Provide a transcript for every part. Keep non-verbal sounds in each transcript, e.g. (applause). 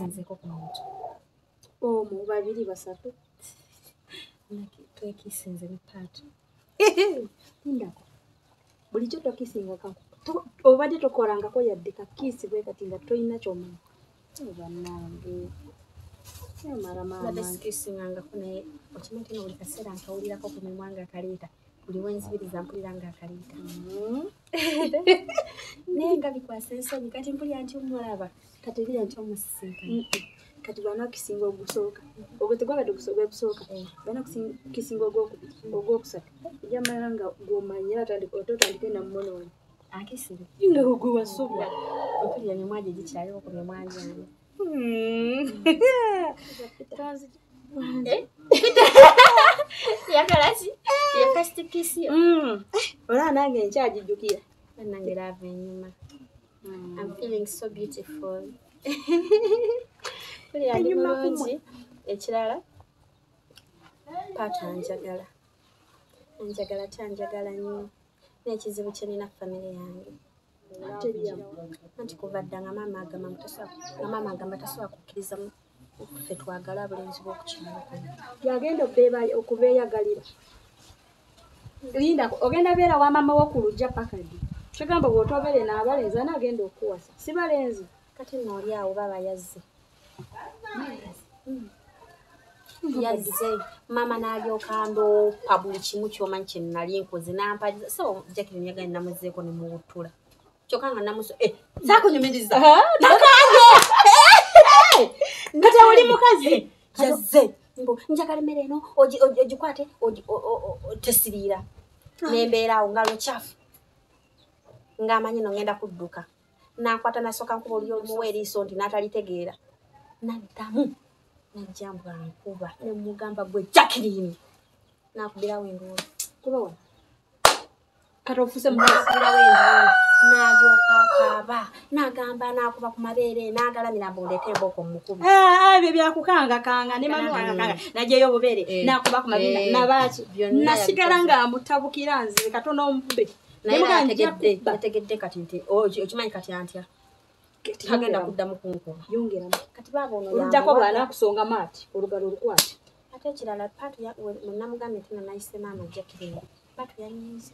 kisinzeko ku muntu omu babiri basatu. Twekisinze ne paati lindako (laughs) bulijjo tokisingako. To- obadde tokolangako yadde kakiisi bwe kati nga tolina kyomanya. Bannange. Emala badde maama. Sikisingangako naye okimanyi nti no buli kaseera nkawulirako ku mimwa nga akaleeta buli wenzibiriza mpulira nga akaleeta (laughs) naye nga bikwasa ensonyi kati mpulira nti omulaba kati bira nti omusisinkana kati bana kisinga ogusooka ogwo tegwabadde gwe gusooka bana kisinga ogwokubiri ogwokusatu ejamala nga gwomanyi era ate otandike namumonoona akisire nga gwe wasobya. Mpulira emimwa gye gikyaliwo ku mimwa gyange (laughs) (laughs) yagala ki ye first kiss yo olaba nange nkyagijjukira nange laava enyuma I'm feeling so beautiful. (laughs) Mpulira ndi Enyuma bulungi. Ekirala paata anjagala. Anjagala tanjagala nnyo. N'ekizibu kye nina famire yange. Anti kuva dda nga maama agamba tasobola- kukkiriza ffe twagala abulenzi b'okukyalo kuno. yagenda okubeeyagalira. Linda ogenda beera wa maama wo ku lujja pakadi kyogamba bw'otobeere n'abalenzi ani agenda okuwasa? Si balenzi. Kati nno oli awo baba yazze. yazze. Maama n'alyoka ndoopa buli kimu kyomanyi kye nali nkoze nampaliza so jakiri nyagali namuzeeko ne muwuttula kyokka nga namuso eh, saakunyumiriza. Nakanye nga tewuli mukazi. Yazze njagala emmere eno ogi- ogi- ogikwate tesiriira. Nembeera awo ngalo kyafu. Ng'amanyi no ngenda kudduka. Nankwata nasooka nkuba oli omuwa eriiso nti n'atalitegeera. Naddamu. Najja mbwankuba nemugamba gwe jakirini nakubirawo endoolo kuba wano. Kati ofuse mukazi nakubirawo endoolo n'alyoka akaaba n'agamba n'akuba ku mabeere n'agalamira mbundeeta embooko mukubi. Ebyo byakukangakanga ne mamukangakanga najeyo obubeere Eh. nakuba ku Eh. nabaaki Byonna nasigala nga mutabukira nze katono omukube naye Nemuga nategedde nja kubba. yategedde kati nti oki- okimanyi kati antya? Tagenda kuddamu kunkuba yongeramu kati baaba ono oluddako bw'anaakusonga maati olugalo olukwate ate ekirala paatu wenamugambye nti nanayise maama jakirini paatu yanyiize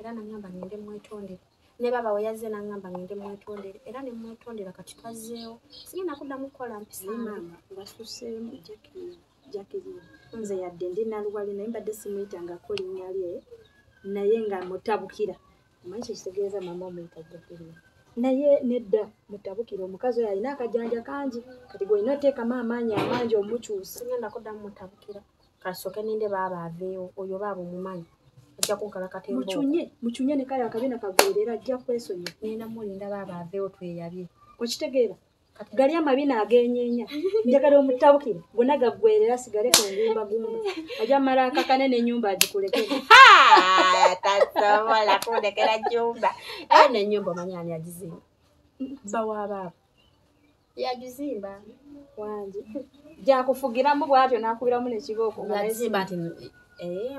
era nagamba ngende mwetondere ne baba we yazze nagamba ngende mwetondere era ne mwetondera kati twazzeewo. Sigenda kuddamu kukola mpisa maama basuseemu jakirina nze yadde ndi naluwali naye mbadde simuyitangako linnya lye naye nga mutabukira. Omanyi kyekitegeeza maama omuyita jakirina naye nedda mutabukira. Omukazi oyo alina akajanja kangi kati gwolina oteekamu amaanyi amangi omukyusa. Sigenda kuddamu mutabukira kasooke ninde baaba aveewo oyo baaba omumanyi ajja kunkala katembo mucunye mucunye ne kale akabina kagwerera ajja kwesonyiwa nenda mulinda baaba aveewo tweyabye. Okitegeera gali amabina agenyeenya njagala omutabukire gonna gaggwerera sigale ku ngumbagumba ajja mala akakane n'ennyumba agikulekere tasobola kundekera jumba era nenyumba omanyi ani yagizimba bawabaabo yagizimba. Wangi gyakufugiramu bwatyo n'akubiramu nekibooko yazimba nti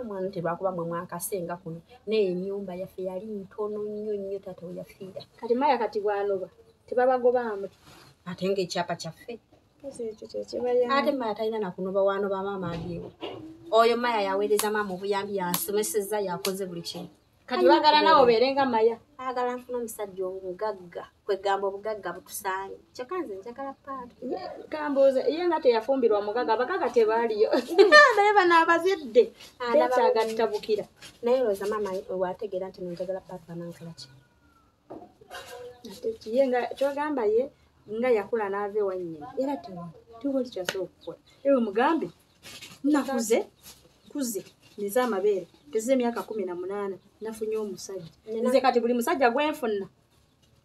mwana tebakuba mwe mwakasenga kuno. Naye enyumba yaffe yali ntono nnyo nnyo taata we yafiira. Kati maya kati bwanoba tebabagobaamu ate ngaekyapa kyaffe. Ate maya talina nakunoba wanoba maama aliewo oyo maya yaweereza maama obuyambi yansomeseza yakoze buli kimu kati bagala nawe obeerenga maya. Ayagala nfuna omusajja omugagga kwegamba obugagga butusange kyokka nze njagala paatu kambuuze ye nga teyafumbirwa mugaga abagaga tebaaliyo. (laughs) Naye bano abazidde Alaba beetaaga bulungi. ttabukira naye lowooza maama wategeera nti nenjagala paatu banankala ki? Ate ki? Ye nga kyogamba ye nga yakula n'ava ewa nnyina. Era tiwoli kyasobola okukola ewe mugambe nakuze kuze nize amabeere tezize emyaka kumi na munaana nafunye omusajja. Nze kati buli musajja gwenfuna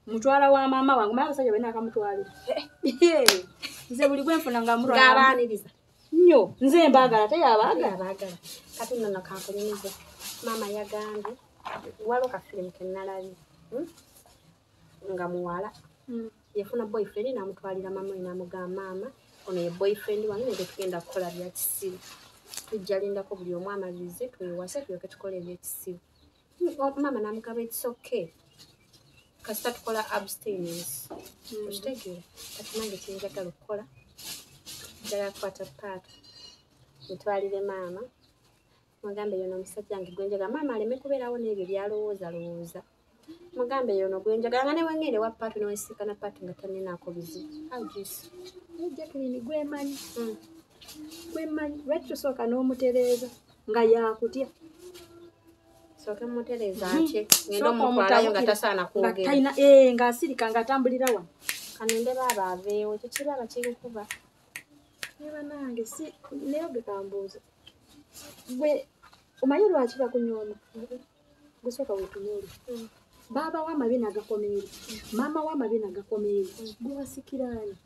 mutwala wa maama wange maya abasajja balina akamutwalira. Nze buli gwenfuna nga mutwala ng'abaaniriza. Nnyo nze mbaagala teyabaagala. Abaagala kati nno kankunyumize maama yagambye waliwo kafirimu kenalabye hmm? nga muwala. Yafuna boyfriend namutwalira mama namugamba maama ono ye boyfriend wange nete tugenda kukola bya kisiru tujja lindako buli omu amalirize twewase tulyoke tukole ebyekisiru maama namugamba it's okay. Kasita tukola abstinence okitegeera. Kati nange kyenjagala okukola? Njagala kukwata paata ntwalire maama. Mugambe yono omusajja wange gwenjaga maama aleme kubeerawo n'ebyo byalowooza lowooza mugambe yono gwenjagala nga newengere wa paatu newesiikana paatu nga taninaako bizibu. Augis jacqueline gwemanyi Mm. Gwemanyi lwaki tosooka n'omutereeza nga yakutya? Sooke mutereeza Mhm. atye ngenda Sooka omutwalayo nga tasaana kwogera ee ng'asirika ng'atambulira wano. Kanende baaba aveewo ekyo kibaaba kirikuba. Neba nange si naye gekambuuza gwe omanyi lwaki bakunyooma gusooka wetunuuli Mm. baaba wamabi nagakomeeri. Maama wamabi nagakomeeri. Gwe wasikiraani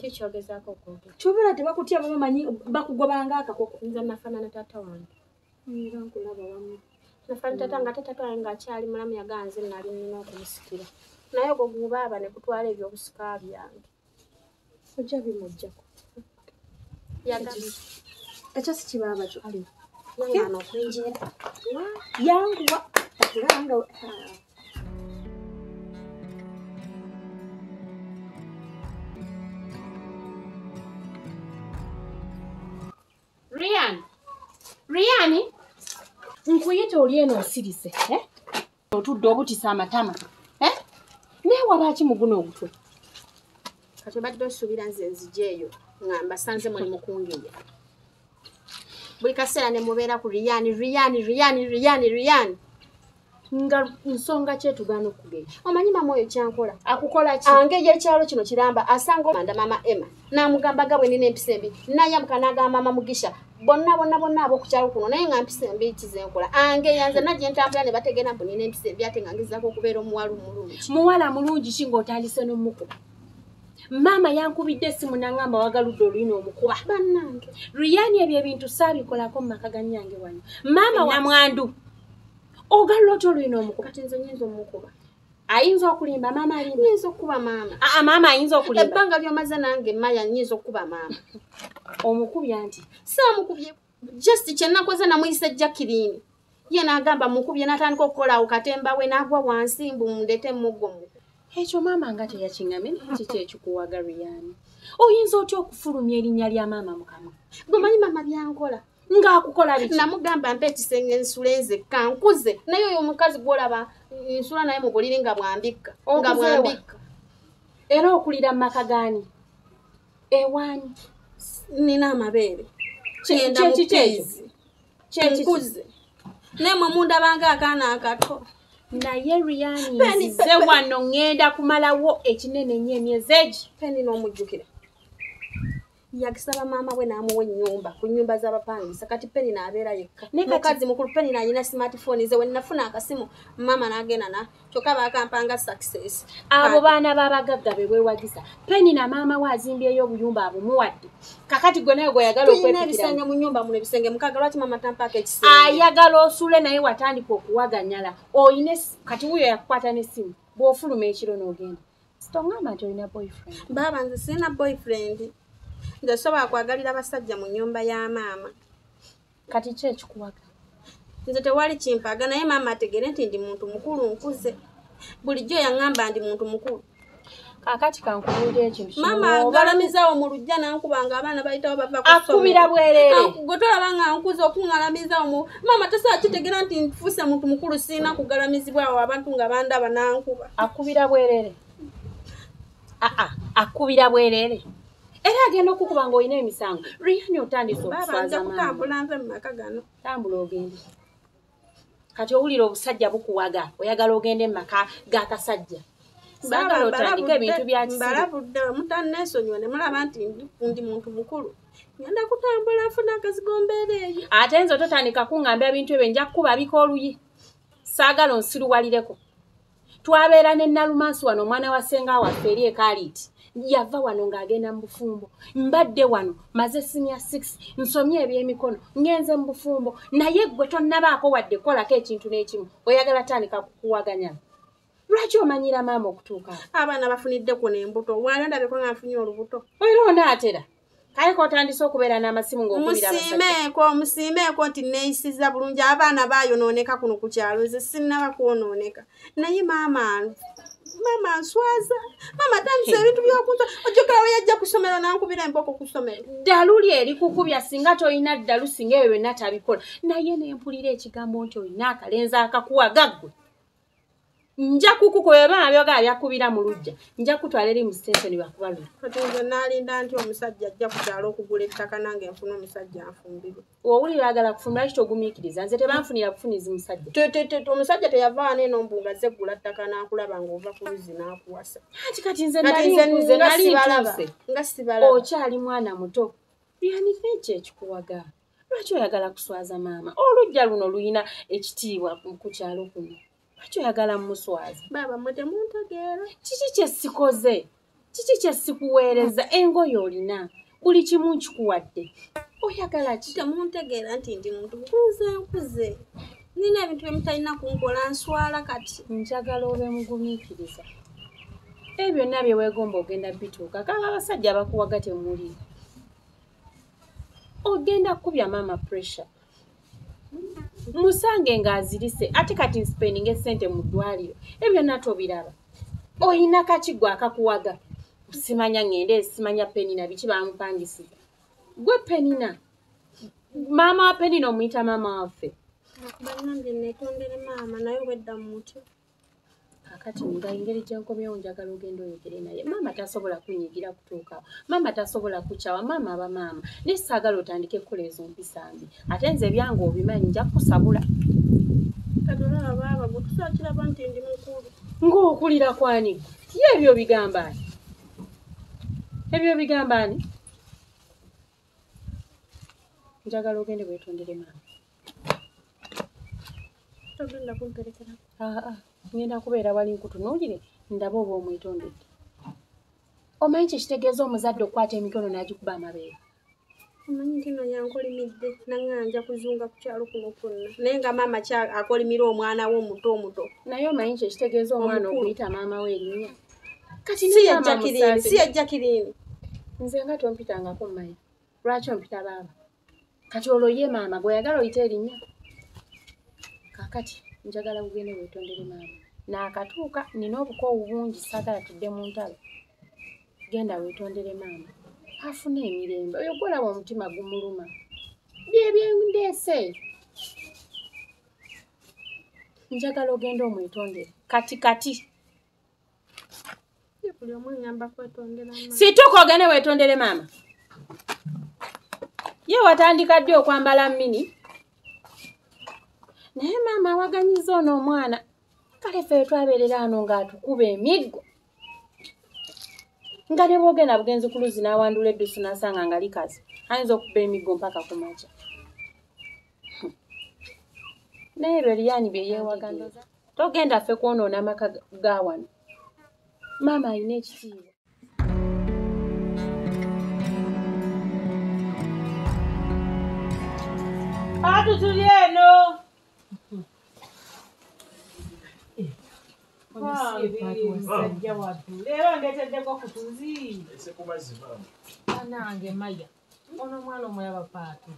kikyogezaako okwogera? Kyobera tebakutya babamanyi bakugobanga akakoko. Nze nafaanana taata wange. Era nkulaba wamu. Nafaana tata nga tata twange ngaakyali mulamu yaganze nali nina okumusikira. Naye ogwo gubaaba ne kutwala ebyokusika byange. Ojja bimujjako ekyasi kibaaba kyo. Yanguwa Ryan, nkuyita oli eno osirise eh? otudde obutisa amatama eh? naye wabaki mu guno ogutwe kati obadde osuubira nze nzija eyo nga mbasanze muli mukungeya buli kaseera ne mubeera ku riyani riyani riyani riyani riyani nga nsonga ki etugaana okugenda omanyi mama oyo kyankola? Akukola ki? Ange ekyalo kino kiramba asanga manda mama emma n'amugamba ga bwe nina empisa embi nayamuka n'agamba mama mugisha bonna bonna bonna ab'okukyalo kuno naye nga mpisa embi kizenkola ange yanze najje ntambula ne bategeera mbu nina empisa embi ate nga ngezaako okubeera omuwala omulungi. Muwala mulungi ki ng'otandise n'omukuba? Maama yankubidde essimu n'aŋŋamba wagaludde oluyina omukuba. Bannange. Riyani ebyo ebintu saabikolako mu maka gannyange wano? Maama wa mwandu ogalula otya oluyina omukuba? Kati nze nyinza omukuba. Ayinza okulimba maama alimba? Nyinza okuba maama. Aa maama ayinza okulimba? Ebbanga ly'omaze nange maya nyinza okuba maama. Omukubya nti saamukubye. Just kyenakoze namuyisa jakirini ye n'agamba mukubye n'atandika okukolaawo katemba we n'agwa wansi mbu mundete muggo mu ekyo maama nga teyakiŋŋamye kiki ekikuwaga riyani oyinza otya okufulumya erinnya lya maama mukamwa gwe manyi maama byankola ng'akukola biki namugamba mpa ekisenge nsula enzekka nkuze. Naye oyo omukazi gwolaba nsula naye mu buliri nga bwambikka nga bwambikka. Era okulira mu maka gaani? Ewaani? Nina amabeere. Kye- kigenda kye- mu kiki ekyo? piizi Kyekiki? nkuze. Naye mwe mundabanga akaana akato. Naye riyani nzize wano ŋŋenda kumalawo ekinene nnyo emyezi egi. Peni n'omujjukira yagisaba maama we n'amuwa ennyumba ku nnyumba z'abapangisa. Kati peni n'abeera yekka. Ne kati- mukazi mukulu peni n'alina smartphone ze we nafuna akasimu maama n'agenda na kyokka baakampanga success. Abo baana b'abagagga be bwewagisa peni na maama we azimbyeyo obuyumba abumuwadde kakati gwe naye gweyagala tulina ebisenge mu nnyumba muno ebisenge mukaga lwaki maama tampaako ekisenge ayagala osule naye watandika okuwaganyala oyina esi- kati wuyo yakukwata n'essimu bw'ofuluma ekiro n'ogenda. Sitongamba nti olina boyfriend? Baaba nze sirina boyfriend nze sobola kwagalira abasajja mu nnyumba ya maama. Kati ki ekikuwaga? Nze tewali kimpaga naye maama ategere nti ndi muntu mukulu nkuze. Bulijjo yaŋŋamba ndi muntu mukulu. Kakati kankubuulira ekintu maama agalamizaawo mu lujja nankubanga abaana bayitawo bava ku akubira bwereere. Gwe tolaba nga nkuze okuŋŋalamizaawo mu maama tasobola kitegera nti nfuuse muntu mukulu sirina kugalamizibwawo abantu nga bandaba nankuba. Akubira bwereere. Aa akubira bwereere era agenda okukuba nga olina emisango riyani otandise okuswaza maama. nve mu maka gano. Tambula ogende. Kati owulira obusajja bukuwaga oyagala ogende mu maka g'akasajja saagala otandike ebintu bya kisiru mbalabudde mutanneesonyiwa ne mulaba nti ndi- muntu mukulu. Ngenda kutambula nfuna akazigo mbeera eyo. Ate nze totandika kuŋŋamba ebintu ebyo nja kukubabika oluyi. Saagala onsiruwalireko. Twabeera ne nalumansi wano omwana wa ssenga waffe eri ekaliiti yava wano ng'agenda mu bufumbo. Mbadde wano maze simya 6 nsomye ebyemikono ngenze mu bufumbo. Naye gwe tonnabaako wadde kolako ekintu n'ekimu oyagala tandika kukuwaganya lwaki omanyira maama okutuuka? Abaana bafunidde kuno embuto wano ndabeko nga nfunye olubuto. Era onaatera kaye kotandise okubeera n'amasimu ng'okubira abasajja. Musiimeeko musiimeeko nti neeyisiza bulungi abaana baayonooneka kuno ku kyalo nze sinnaba kwonooneka. Naye maama maama answaza maama atandisa ebintu byokunza ojjogera we yajja ku ssomero nankubira emboko ku ssomero. Ddalu lye erikukubya singa tolina ddalu singa ebyo byonna tabikola. Naye nempulira ekigambo nti olina akalenzi akakuwaga ggwe nja kukukweba byogala byakubira mu lujja nja kutwala eri mu sitensoni bakubalula kati nze naalinda nti omusajja ajja ku kyalo okugula ettaka nange nfuna omusajja anfumbirwe. Owulira agala kufunira ki togumiikiriza nze tebanfunira bufunizi musajja omusajja teyavaana eno mbuga zeggula ttaka n'akulaba ng'ova ku luzzi n'akuwasa. Anti kati nze kati nze nkuze nga sibalaba okyali mwana muto. Byanira ekyo ekikuwaga? Lwaki oyagala kuswaza maama? Olujja luno luyina ekitiibwa ku kyalo kuno lwaki oyagala mmuswaza baaba mwe temuntegeera. Kiki kyesikoze kiki kyesikuweereza engoye olina. Buli kimu nkikuwadde. Oyagala ki? Temuntegeera nti ndi muntu nkuze nkuze. Nina ebintu byemutalina kunkola nswala kati. Njagala obe mugumiikiriza. Ebyo byonna bye weegomba ogenda bituuka. Kaba abasajja abakuwaga temuli. Ogenda kukubya maama pressure musange ng'azirise ate kati nsipendinga essente mu ddwaliro. Ebyo byonna tobiraba oyina kakigwa akakuwaga? Simanya ngende simanya penina biki bamupangisiza? Gwe penina maama wa penina omuyita maama waffe. Banange neetondere maama naye obwedda mu mutyo kakati nga engeri gyenkomyewo njagala ogenda oyogere naye. Maama tasobola kunyigira kutuukawo maama tasobola kukyawa maama aba maama. Naye saagala otandike kukola ezo mpisa mbi. Ate nze byange obimanyi nja kukusabula. Mukulu ng'okulira kwanigo ye ebyo bigamba ani? Ebyo bigamba ani? Njagala ogende bwetondere maama. Togenda kumperekera aa ngenda kubeera wali nkutunuulire ndaba oba omwetondedde. Omanyi kyekitegeeza omuzadde okukwata emikono n'agikuba amabeere? Omanyi nti no yankolimidde naŋŋanja kuzunga ku kyalo kuno kwonna. Naye nga maama ki akolimira omwana we omuto omuto. Naye omanyi kyekitegeeza omwana okuyita maama we erinnya? Kati si ye Jacqueline. nze nga tompitangako mmanyi. Lwaki ompita baaba? Kati olwo ye maama gweoyagala oyita erinnya? Kakati njagala bugende weetondere maama. Naakatuuka nina obukoowu bungi saagala tudde mu ntalo. Genda weetondere maama. Afune emirembe oyo gwolaba omutima gumuluma. Bye byendeese. Njagala ogende omwetondere. Kati kati. Situuka ogende weetondere maama. Ye watandika ddi okwambala mini naye maama awaganyiza ono omwana kale ffe twabeerera ano ng'atukuba emiggo nga ne bwogenda bugenzi ku luzzi n'awandula eddusu n'asanga nga likazi ayinza okuba emiggo mpaka ku Hmm. (laughs) naye ebyo liyani bye yeewaganyiza togenda ffe kwonoona amaka ga wano maama alina ekitiibwa Atu tuli eno. Wasajja wattu leero ndeeteddeko ku tuzi banange maya. Ono omwana omulaba paatu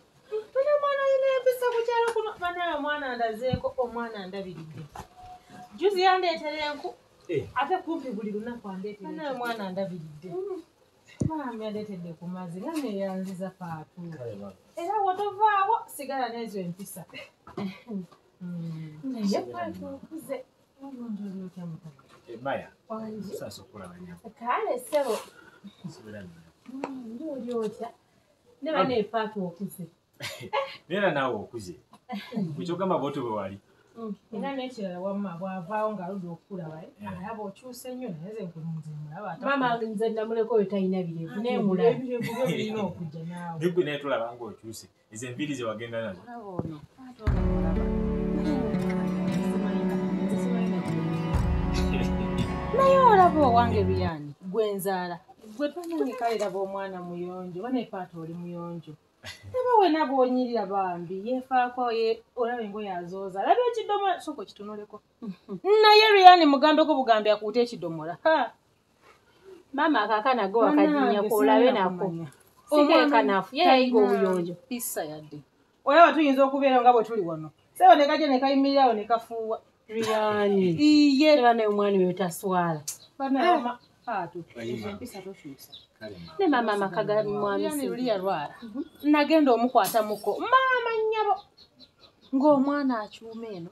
ono omwana olina empisa ku kyalo kuno. Banaye omwana ndazeeko omwana ndabiridde juzi yandeetera enku. Ate kumpi buli lunaku andeetera banaye omwana ndabiridde maami yandeetedde ku mazzi nga neyanziza paatu. Era wotovaawo sigala n'ezo empisa. Naye paatu okuze maya sasa okulabanya kale ssebo ndi oli otya? Ne bane paatu okuze. (laughs) Neera naawe okuze. Kukyogamba bwoto bwe wali. Era n'ekirala wamma bw'avaawo ng'aludde okulaba alaba okyuse nnyo naye ze nkulumuze mulaba maama nze namuleka oyo talina birevu nemulaba ebirevu byo birina okujja naawe. Nigwe naye tulaba nga okyuse. Ezo enviiri ze wagenda nazo naye olaba owange biyani gwe nzaala. Gwe twanyange kale laba omwana muyonjo bane paata oli muyonjo. Aba wena bwonyirira bambi yeefaako ye olaba engoye azooza. Laba ekidomola sooka okitunuleko (laughs) naye riyani mugambeko bugambi akuute ekidomola. Maama akakana go wakajinyako olabe nako. sikekanafu ye yayiga obuyonjo. pisa yadde. Olaba tuyinza okubeera nga bwe tuli wano. Sebo ne kajja ne riyani (laughs) iye. Era naye omwani we taswala. Banama paatu Bayima. empisa tokyusa Kale ma. ne maama amaka ga yani mwamisi luli yalwala nagenda omukwata muko. Maama nnyabo. Ng'omwana akyuma eno.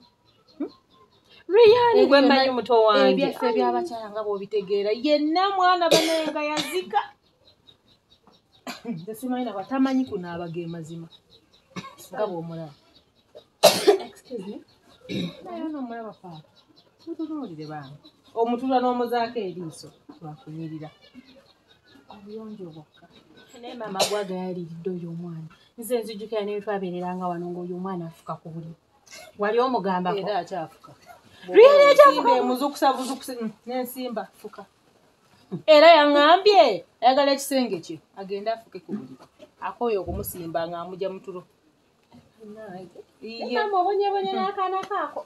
Riyani Ebyo gwe mmanyi muto wange. ebyaffe ebyabakyala nga bw'obitegeera yenna mwana banayenga yazika nze (coughs) simanyi naba tamanyi kunaaba ge mazima. Nga bw'omulaba naye nomulaba faata mutunuulire bange omutula n'omuzaako eriiso lwakunyirira obuyonjo bwokka. Naye maama gwaga yaliridde oyo omwana. Nze nzijukira naye twabeereranga wano ng'oyo omwana afuka ku buli. Wali omugambako era akyafuka. Riyani akyafuka? emuzukusa buzukusa n'ensimba fuka. Era yaŋŋambye ayagala ekisenge kye agende afuke ku buli. Akooye okumusimba ng'amugya mutulo Iye. maama obonyebonye n'akaana kaako.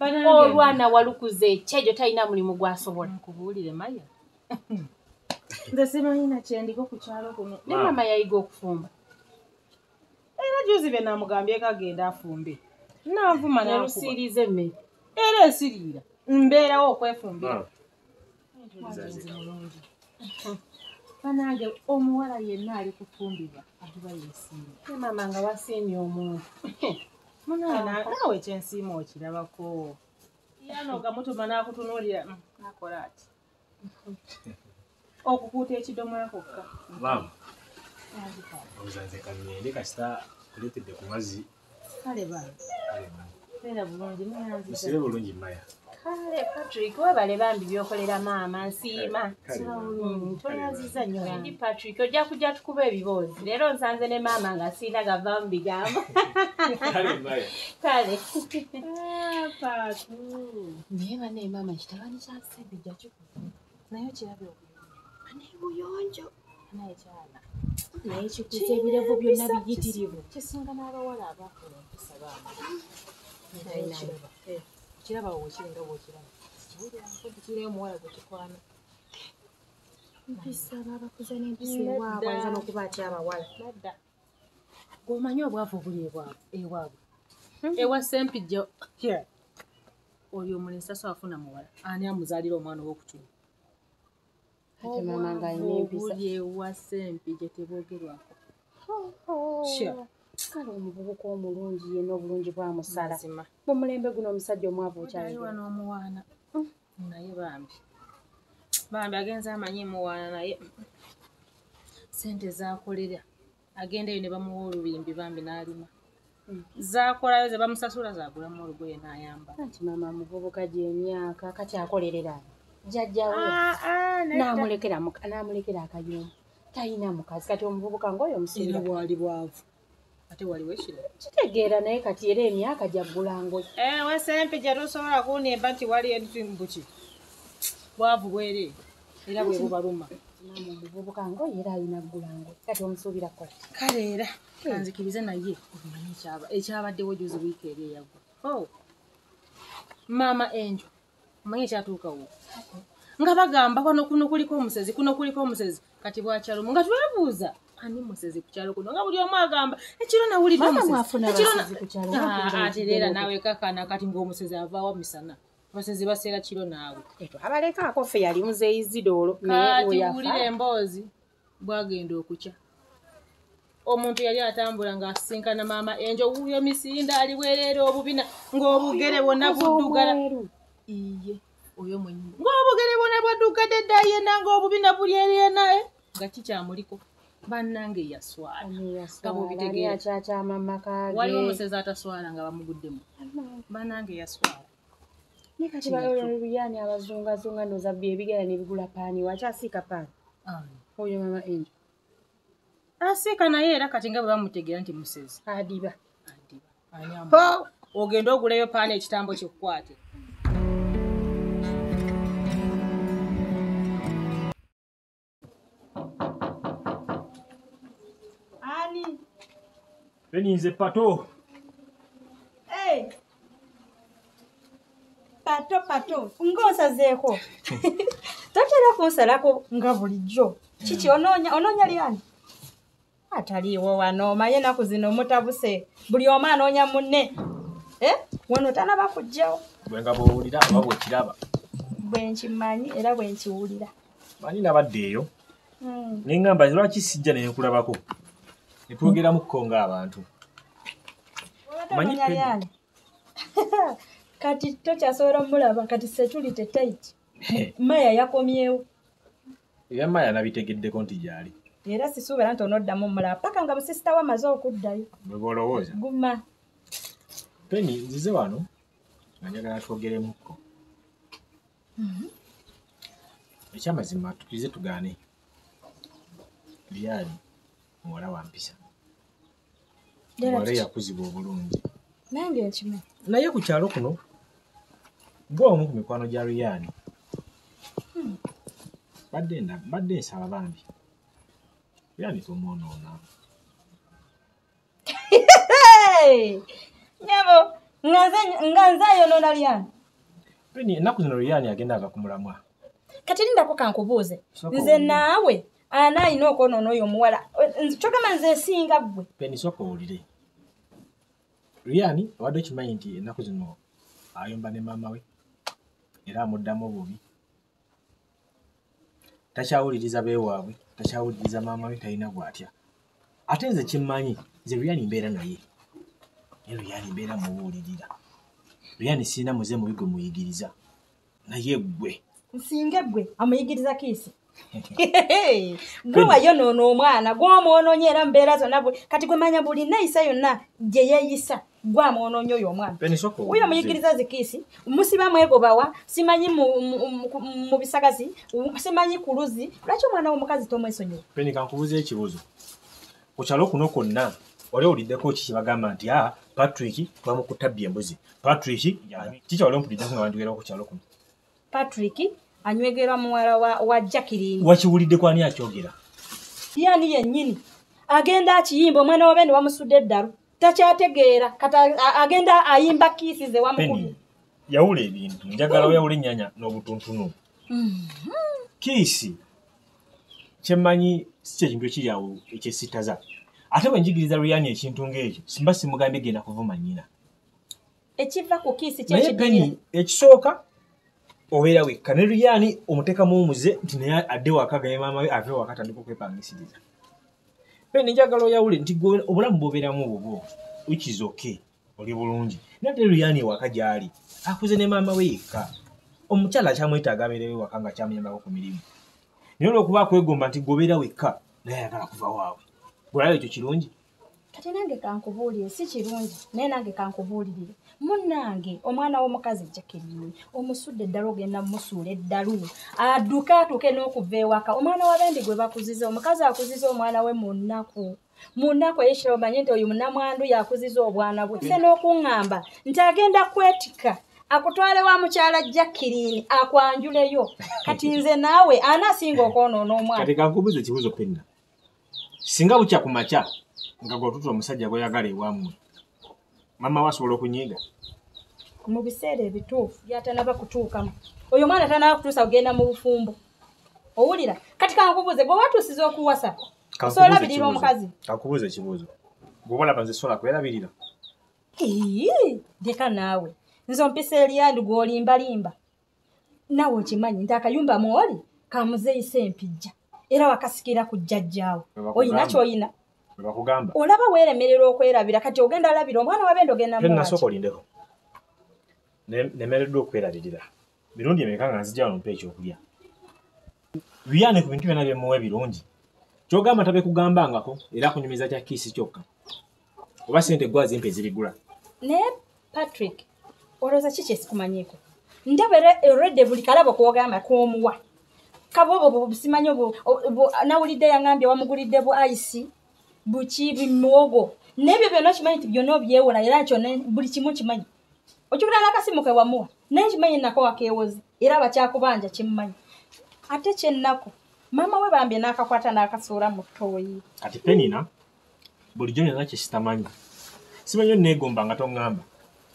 Olwana walukuza ekyejo talina mulimu gwasobola nkubuulire maya. Nze simanyi nakyendiko ku kyalo kuno. Ne maama yayiga okufumba. Era juzi bye namugambyeko agenda afumbe. Nanvuma nankuba nerusiiriza emmere. Era esiriira mbeerawo okwefumbira. Mulungi banange omuwala yenna ali kufumbibwa atuba yeesiima ne maama nga wasiimye omuntu. (laughs) Munaana naawe ekyensiima okirabako? Yanoga mutuma n'akutunuulira mm, nakola ati (laughs) okukuuta ekidomola kokka. Maama. Obuza nze kangende kasita kuleetedde ku mazzi. kale bana beera bulungi muyanziza Musire bulungi Maya. Kale patrick webale bambi byokolera maama nsiima. Toyanziza nnyo ndi patrick. Ojja kujja tukuba ebiboozi. Leero nsanze ne maama nga siina gava mu bigambo. Kale Ah, naye bane maama kitabani kyasebijja kikuba naye kirabe ne buyonjo. Naye kyala naye kikuza ebirevu byonna biyitirivu. Kisinga n'abawala abakula empisa baana Ayina. kiraba wekiringa bwekiraba kiwulira gwe tukwana mpisa babakuze n'empisa ewaabwe ayinza n'okuba atya abawala? Nadda gwomanyi obwavu obuli ewaabwe ewa sempijja oyo omulensaso afuna muwala? Ani amuzaalira omwana owokutuma empisa. Obuli ewa sempijja tebwogerwako Kale omuvubuka omulungi yenna obulungi bwamusala mu mulembe guno omusajja omwavu ali okyali wano omuwaana. Naye bambi. Bambi agenza amanyi muwaana naye. Sente zakolera agendayo ne bamuwa olubimbi bambi n'alima. Zakolayo ze bamusasula zagulamu olugoye n'ayamba. Anti maama muvubuka gy'emyaka kati akolerera jjajjawe namulekera n'amulekera mu- n'amulekera akayumba talina mukazi. Kati omuvubuka ng'oyo era omusinga bwali bwavu ate waliwo ekiro? Kitegeera naye kati era emyaka gyaggula ewe sempi gye tosobola kunimba nti wali etimbuki bwavu bwere. Era bwe bubaluma omuvubuka ng'oyo era alina ggulango kati omusuubira kola kale era kanzikirize naye ekyaba- ekyabaddewo juzi wiiki eri eyagwa Oh. maama enjo omanyi ekyatuukawo? Nga bagamba wano kuno kuliko omusezi kuno kuliko omusezi. Kati bwakyalumu nga twebuuza ani musezi ku kyalo kuno nga buli omu agamba ekiro nawulidde Maama omusezi. mwafuna Ekiro na- abasezi ku kyalo, Ah, mwafuna ate era naawe kakana kati ng'omusezi avaawa misana abasezi baseera kiro naawe. Eto abalekaako ffe yali muzeeyizidoolo naye kati wulira emboozi bwagenda okukya. Omuntu yali atambula ng'asisinkana maama enjo wuuyo misinda ali bwereere obubina ng'obugere bwonna buddugala. iye oyo mwenyini ng'obugere bwonna bwaddugadde dda yenna ng'obubina buli eriye naye. Nga kikyamuliko bannange yaswala nga bw'obitegeera akyakyama mu maka ge waliwo omusezi ataswala nga bamuguddemu bannange yaswala ne kati baluyani abazungazunga ndoza bye ebigala ne bigula paani wakyasiika paani? Oyo mama enjo asiika naye era kati nga bwe bamutegeera nti musezi. Adiba. Ogenda oguleyo paani ekitambo kikukwate Beninze pato. Hey! pato pato ng'osazeeko (laughs) totera kunsalako nga bulijjo. Kiki onoonya onoonya lyani? Ataliiwo wano omanye enaku zino mutabuse. Buli omu anoonya munne. Eh, wano tanaba kujjawo. Bwe nga bwowulira oba bwekiraba bwe nkimanyi era bwe nkiwulira. Manyi nabadde eyo. Mm. neŋŋamba lwaki sijja nenkulabako netwogeramukko ng'abantu. Manyi Tamanya Penny. lyani? (laughs) kati tokyasobola omulaba kati setuli tetaiti maya yakomyewo. Ebyamaya nabitegeddeko nti gyali. Era sisuubira nti onoddamu omulaba paka nga musisita we amaze okuddayo. Bwe bolowooza guma peni nzize wano nga njagala twogeremukko ekyamazima tukirize tugaane. Lyali muwala wa mpisa. Muwala eyakuzibwa obulungi. Nange nkimanyi naye ku kyalo kuno gwe omu ku mikwano gya badde nda- badde nsaba bambi. Luyani tomwonoona nyabo nga nze- ayonoona lyani ennaku zino luyani agendanga ku mulamwa. Kati lindako kankubuuze nze naawe ana ayina okwonoona oyo omuwala. Kyogamba nze esinga ggwe. Peni sooka owulire. Luyani abadde okimanyi nti ennaku zino ayomba ne maama we era amuddamu bubi takyawuliriza beewaabwe takyawuliriza maama we talina bw'atya. Ate nze kimmanyi nze luyani mbeera naye. Naye luyani mbeera muwulirira luyani sirina muze mubi gwe muyigiriza. Naye ggwe. Nsinga ggwe amuyigiriza kiisi gwe wayonoona omwana gwomwonoonye era mbeera zonna kati gwe manya buli neeyisa yonna gye yeeyisa gwamwonoonye oyo omwana. Wuyo muyigiriza zikiisi musiba mwegobawa simanyi mu- bisagazi simanyi ku luzi lwaki omwana w'omukazi tomwesonyiwa peni kankubuza ekibuzo ku kyalo kuno kwonna oli owuliddeko ki kibagamba nti a patrick bamukutabbya embuzi patrick kikyawali ompuliddeko nga bandigerako ku kyalo kuno? Patrick anywegerwa muwala wa, wa jackirini wakiwuliddeko ani akyogera? Yani yennyini. Agenda akiyimba omwana wabe ne wamusudde eddalu. Takyategeera. Kati a- a- agenda ayimba kiisi ze wamukubye peni yawula ebintu. Njagala oyawula ennyanya n'obutuntunu. Kiisi? Kyemmanyi si kyekintu ekiri awo ekyesitaza ate bwe njigiriza luyani ekintu ng'ekyo simba simugambye genda kuvuma nnyina. Ekiva ku kiisi naye kyekigirira peni ekisooka obeera wekka ne luyani omuteekamu omuze nti naye adde waka gaye maama we ave waka atandika okwepangisiriza. Peni njagala oyawule nti obulamu bwobeeramu bubwo wikizoke oli bulungi. Naye ate luyani ewaka gy'ali akuze ne maama we yekka. Omukyala akyamwetaaga abeerewo ewaka nga kyamuyambako ku mirimu. Naye olwokuba akwegomba nti gweobeera wekka naye ayagala kuva waabwe bwolaba ekyo kirungi? Kati nange kankubuulire si kirungi. Naye nange kankubuulirire munnange omwana w'omukazi jackirini omusudde eddala ogenda mumusuula eddalu. Adduke atuuke n'okuva ewaka. Omwana wa bendi gwe bakuziza omukazi akuziza omwana we mu nnaku. Mu nnaku eyekira omanye nti oyo munnamwandu yakuziza obwana bwe. Se n'okuŋŋamba nti agenda kwetika akutwale wa mukyala jackirini akwanjuleyo. Kati nze naawe anaasinga okwonoona omwana? Kati kankubuza ekibuzo penna. Singa bukya ku makya nga gwotutula omusajja gweyagala ewammwe mama we asobola okunyiiga mu biseera ebituufu byatanaba kutuukamu. Oyo omwana tanaba kutuusa kugenda mu bufumbo. Owulira kati kankubuuze gwe watuusiza okuwasa osobola birira omukazi? Kankubuza ekibuuzo gwe balaba nze sola kwerabirira. Leka naawe. Nze ompisa eryandi gw'olimbalimba. Naawe okimanyi nti akayumba mwoli kamuzeyisa empijja era wakasikira ku oyina bakugamba. ky'oyina. Olaba weeremerera okwerabira kati ogenda alabira omwana wabenda ogenda penna muwaki sooka olindeko nemereddwa okwerabirira. Mirundi emeka nga nzija wano mpa ekyokulya biyane ku bintu byonna byemuwa ebirungi. Kyogamba tabekugambangako era akunyumiza kya kiisi kyokka. Oba sente gwazi mpa ezirigula. Naye patrick olowooza ki kyesikumanyiiko ndaba era olwedde buli kalabo kwogamba kwomuwa. Kabobo busimanyi nawulidde yangambye wamugulidde bu aisi buki bimwogo nebyo byonna okimanyi nti byonna obyewola era kyonna buli kimu kimanyi okibula n'akasimu ke wamuwa naye kimanyi nako wakeewozi era bakyakubanja kimumanyi ate kyennaku maama we bambye n'akakwata n'akasuula mu ttooyi. Kati penina bulijjo nyonna kyekitamanyi simanyi neegomba nga toŋŋamba.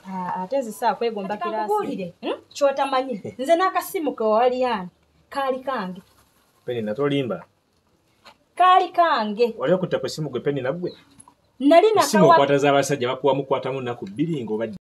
Ah, ate zisa kwegomba kirasire kyotamanyi. (laughs) Nze n'akasimu ke wali ani? Kaali kange. Penina tolimba. Kaali kange. Wali okutta ku ssimu gwe peni naggwe nali nakawa okwata z'abasajja bakuwa mukwatamu nnaku bbiri ng'obadde